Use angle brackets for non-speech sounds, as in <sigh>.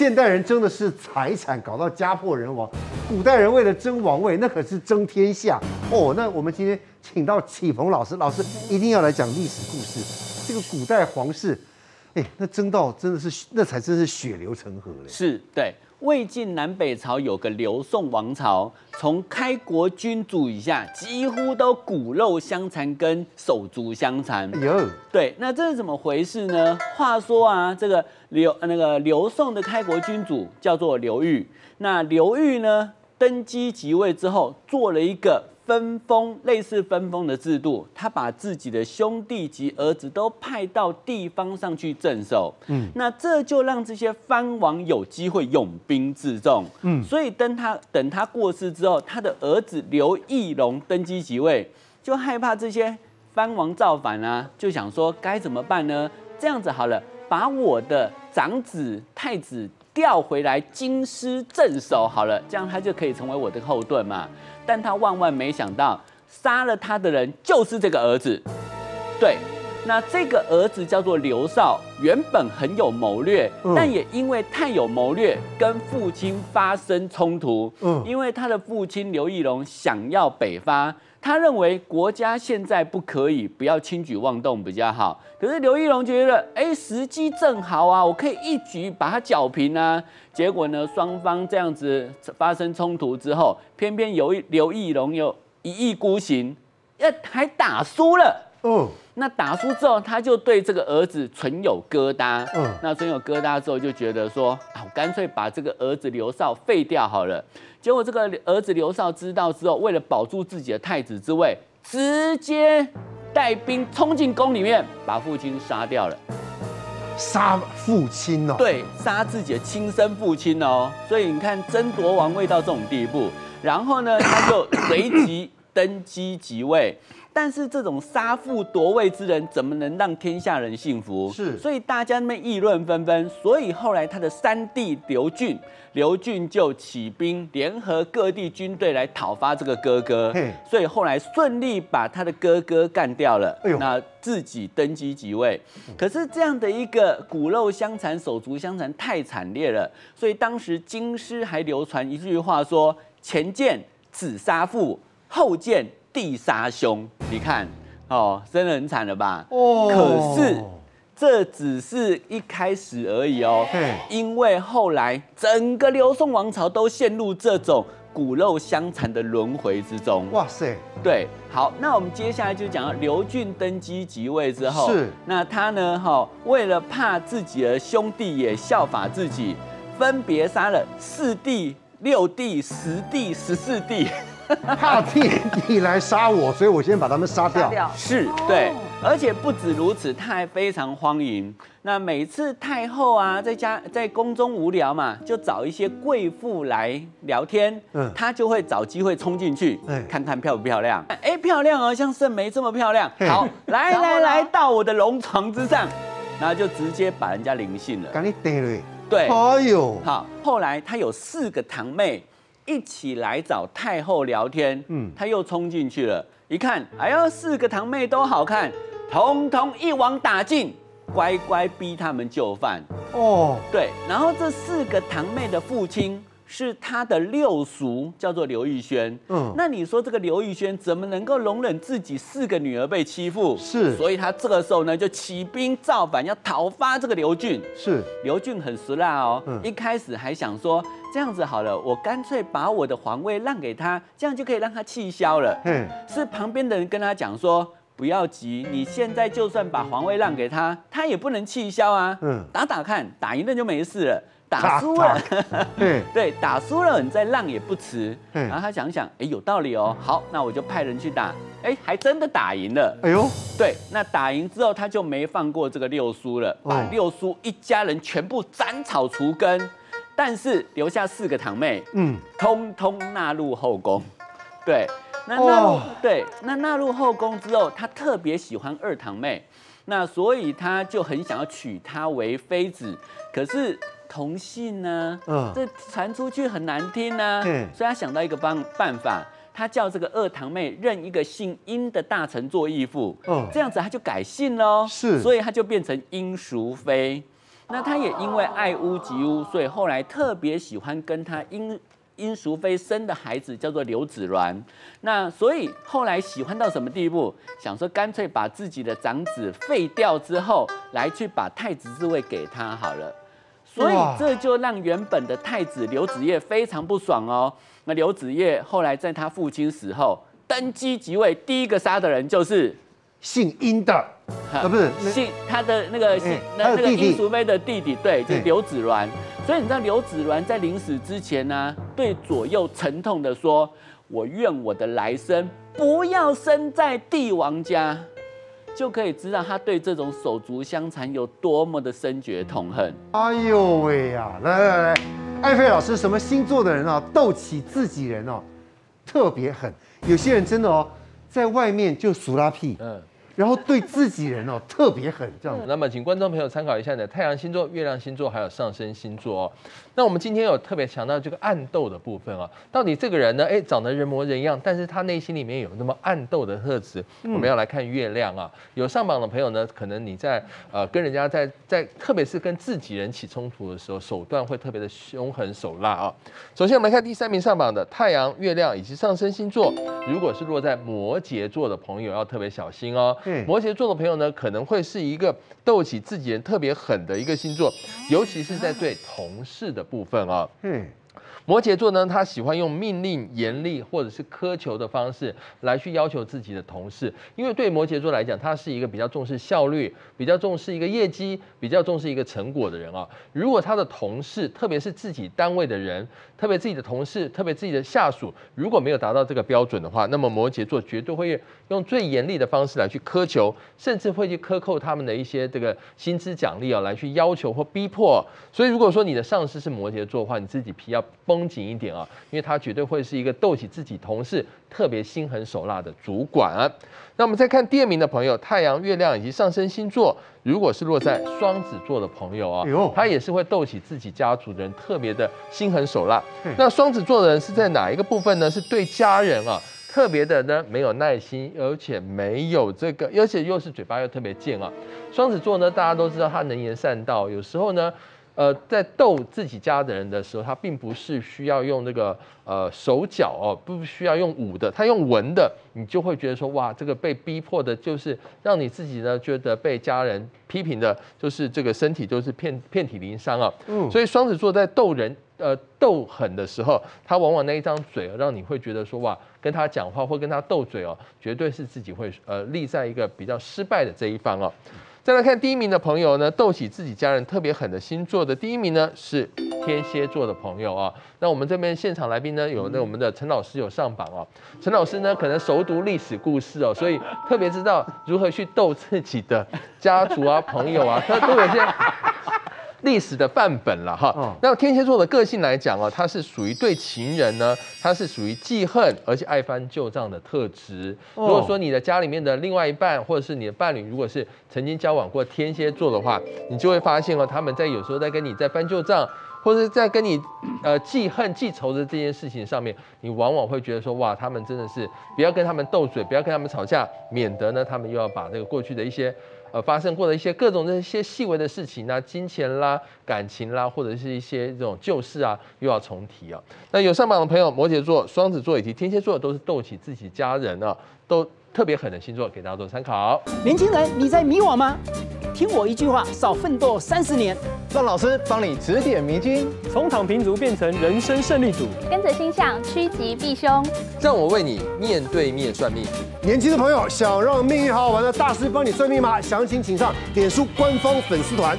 现代人争的是财产，搞到家破人亡；古代人为了争王位，那可是争天下哦。那我们今天请到启鹏老师，老师一定要来讲历史故事。这个古代皇室，哎，那争到真的是，那才真是血流成河嘞。是对。魏晋南北朝有个刘宋王朝，从开国君主以下，几乎都骨肉相残，跟手足相残。有对，那这是怎么回事呢？话说啊，这个刘那个刘宋的开国君主叫做刘裕，那刘裕呢登基即位之后，做了一个。分封类似分封的制度，他把自己的兄弟及儿子都派到地方上去镇守。嗯，那这就让这些藩王有机会拥兵自重。嗯，所以等他等他过世之后，他的儿子刘义隆登基即位，就害怕这些藩王造反啊，就想说该怎么办呢？这样子好了，把我的长子太子调回来京师镇守好了，这样他就可以成为我的后盾嘛。但他万万没想到，杀了他的人就是这个儿子。对，那这个儿子叫做刘少，原本很有谋略，但也因为太有谋略，跟父亲发生冲突。嗯，因为他的父亲刘义隆想要北伐，他认为国家现在不可以，不要轻举妄动比较好。可是刘义龙觉得，哎，时机正好啊，我可以一举把他搅平啊。结果呢？双方这样子发生冲突之后，偏偏有刘义龙又一意孤行，要还打输了。嗯，那打输之后，他就对这个儿子存有疙瘩。嗯，那存有疙瘩之后，就觉得说，啊，我干脆把这个儿子刘少废掉好了。结果这个儿子刘少知道之后，为了保住自己的太子之位，直接带兵冲进宫里面，把父亲杀掉了。杀父亲哦，对，杀自己的亲生父亲哦，所以你看争夺王位到这种地步，然后呢，他就随即登基即位。但是这种杀父夺位之人，怎么能让天下人幸福？是，所以大家那边议论纷纷。所以后来他的三弟刘俊，刘俊就起兵联合各地军队来讨伐这个哥哥。所以后来顺利把他的哥哥干掉了。哎呦，那自己登基即位。可是这样的一个骨肉相残、手足相残，太惨烈了。所以当时京师还流传一句话说：“前见子杀父，后见。”地杀兄，你看哦，真的很惨了吧？哦，可是这只是一开始而已哦。因为后来整个刘宋王朝都陷入这种骨肉相残的轮回之中。哇塞，对，好，那我们接下来就讲到刘俊登基即位之后，是那他呢？哈，为了怕自己的兄弟也效法自己，分别杀了四弟、六弟、十弟、十四弟。怕弟弟来杀我，所以我先把他们杀掉。是，对，而且不止如此，他还非常欢迎。那每次太后啊，在家在宫中无聊嘛，就找一些贵妇来聊天，嗯，他就会找机会冲进去，嗯看看漂不漂亮。哎，漂亮哦，像盛梅这么漂亮。好，来来来到我的龙床之上，然后就直接把人家灵性了。赶紧逮了。对，哎呦，好。后来他有四个堂妹。一起来找太后聊天，嗯，他又冲进去了，一看，哎呦，四个堂妹都好看，统统一网打尽，乖乖逼他们就范。哦，对，然后这四个堂妹的父亲。是他的六叔，叫做刘玉轩。嗯，那你说这个刘玉轩怎么能够容忍自己四个女儿被欺负？是，所以他这个时候呢，就起兵造反，要讨伐这个刘俊。是，刘俊很熟辣哦，一开始还想说这样子好了，我干脆把我的皇位让给他，这样就可以让他气消了。嗯，是旁边的人跟他讲说，不要急，你现在就算把皇位让给他，他也不能气消啊。嗯，打打看，打赢了就没事了。打输了，对 <laughs> 对，打输了你再让也不迟。然后他想想，哎，有道理哦。好，那我就派人去打。哎，还真的打赢了。哎呦，对，那打赢之后他就没放过这个六叔了，把六叔一家人全部斩草除根，但是留下四个堂妹，嗯，通通纳入后宫。对，那纳入对，那纳入后宫之后，他特别喜欢二堂妹，那所以他就很想要娶她为妃子，可是。同姓呢？嗯，这传出去很难听呢。嗯，所以他想到一个办办法，他叫这个二堂妹认一个姓殷的大臣做义父。嗯，这样子他就改姓喽。是，所以他就变成殷淑妃。那他也因为爱屋及乌，所以后来特别喜欢跟他因殷淑妃生的孩子叫做刘子鸾，那所以后来喜欢到什么地步？想说干脆把自己的长子废掉之后，来去把太子之位给他好了。所以这就让原本的太子刘子业非常不爽哦。那刘子业后来在他父亲死后登基即位，第一个杀的人就是姓殷的，啊不是姓他的那个姓那那个殷淑妃的弟弟，对，就是刘子鸾。所以你知道刘子鸾在临死之前呢，对左右沉痛的说：“我愿我的来生不要生在帝王家。”就可以知道他对这种手足相残有多么的深觉痛恨。哎呦喂呀！来来来，艾菲老师，什么星座的人啊，斗起自己人哦，特别狠。有些人真的哦，在外面就俗拉屁。嗯。然后对自己人哦 <laughs> 特别狠，这样。那么，请观众朋友参考一下你的太阳星座、月亮星座，还有上升星座哦。那我们今天有特别强调这个暗斗的部分啊，到底这个人呢，哎，长得人模人样，但是他内心里面有那么暗斗的特质。我们要来看月亮啊，有上榜的朋友呢，可能你在呃跟人家在在，特别是跟自己人起冲突的时候，手段会特别的凶狠手辣啊。首先我们来看第三名上榜的太阳、月亮以及上升星座，如果是落在摩羯座的朋友，要特别小心哦。摩羯座的朋友呢，可能会是一个斗起自己人特别狠的一个星座，尤其是在对同事的部分啊。嗯。摩羯座呢，他喜欢用命令、严厉或者是苛求的方式来去要求自己的同事，因为对摩羯座来讲，他是一个比较重视效率、比较重视一个业绩、比较重视一个成果的人啊。如果他的同事，特别是自己单位的人，特别自己的同事，特别自己的下属，如果没有达到这个标准的话，那么摩羯座绝对会用最严厉的方式来去苛求，甚至会去克扣他们的一些这个薪资奖励啊，来去要求或逼迫。所以，如果说你的上司是摩羯座的话，你自己皮要绷。绷紧一点啊，因为他绝对会是一个斗起自己同事特别心狠手辣的主管。那我们再看第二名的朋友，太阳、月亮以及上升星座，如果是落在双子座的朋友啊，他也是会斗起自己家族的人特别的心狠手辣。那双子座的人是在哪一个部分呢？是对家人啊特别的呢没有耐心，而且没有这个，而且又是嘴巴又特别贱啊。双子座呢，大家都知道他能言善道，有时候呢。呃，在斗自己家的人的时候，他并不是需要用那个呃手脚哦，不需要用武的，他用文的，你就会觉得说，哇，这个被逼迫的，就是让你自己呢觉得被家人批评的，就是这个身体都是遍遍体鳞伤啊。嗯，所以双子座在斗人呃斗狠的时候，他往往那一张嘴让你会觉得说，哇，跟他讲话或跟他斗嘴哦，绝对是自己会呃立在一个比较失败的这一方哦。再来看第一名的朋友呢，斗起自己家人特别狠的星座的第一名呢是天蝎座的朋友啊。那我们这边现场来宾呢有那我们的陈老师有上榜哦。陈老师呢可能熟读历史故事哦，所以特别知道如何去斗自己的家族啊、朋友啊，他都有些。历史的范本了哈，那天蝎座的个性来讲啊，它是属于对情人呢，它是属于记恨而且爱翻旧账的特质。如果说你的家里面的另外一半或者是你的伴侣，如果是曾经交往过天蝎座的话，你就会发现哦，他们在有时候在跟你在翻旧账，或者在跟你呃记恨记仇的这件事情上面，你往往会觉得说哇，他们真的是不要跟他们斗嘴，不要跟他们吵架，免得呢他们又要把这个过去的一些。呃，发生过的一些各种这些细微的事情啊，金钱啦、感情啦，或者是一些这种旧事啊，又要重提啊。那有上榜的朋友，摩羯座、双子座以及天蝎座都是斗起自己家人啊，都特别狠的星座，给大家做参考。年轻人，你在迷惘吗？听我一句话，少奋斗三十年。让老师帮你指点迷津，从躺平族变成人生胜利组，跟着星象趋吉避凶。让我为你面对面算命。年轻的朋友，想让命运好好玩的大师帮你算命吗？详情请上点书官方粉丝团。